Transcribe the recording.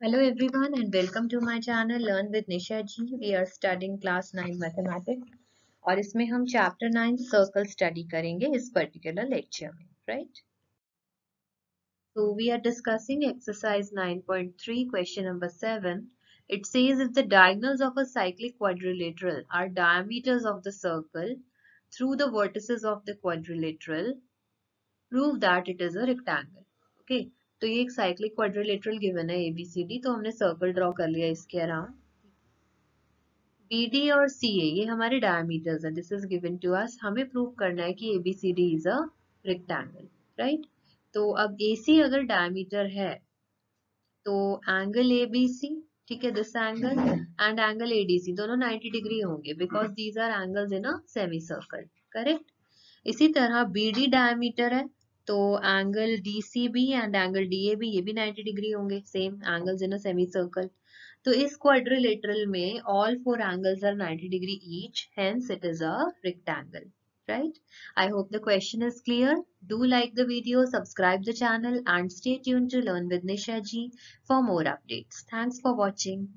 Hello everyone and welcome to my channel Learn with Nisha Ji. We are studying class 9 mathematics और इसमें हम chapter 9 circle study करेंगे इस particular lecture में, right? So we are discussing exercise 9.3 question number 7. It says if the diagonals of a cyclic quadrilateral are diameters of the circle through the vertices of the quadrilateral, prove that it is a rectangle. Okay. तो ये एक cyclic quadrilateral given है ABCD तो हमने circle draw कर लिया इसके around BD और सी ए ये हमारे डायमीटर्स है. This is given to us हमें प्रूव करना है कि ABCD is a rectangle right तो अब एसी अगर डायमीटर है तो एंगल एबीसी ठीक है this angle and angle ADC दोनों 90 डिग्री होंगे because these are angles in a semi circle correct इसी तरह बीडी डायमीटर है तो angle D C B and angle D A B ये भी 90 डिग्री होंगे same angles in a semi circle तो इस क्वाड्रिलेटरल में all four angles are 90 degree each hence it is a rectangle right i hope the question is clear do like the video subscribe the channel and stay tuned to learn with nisha ji for more updates thanks for watching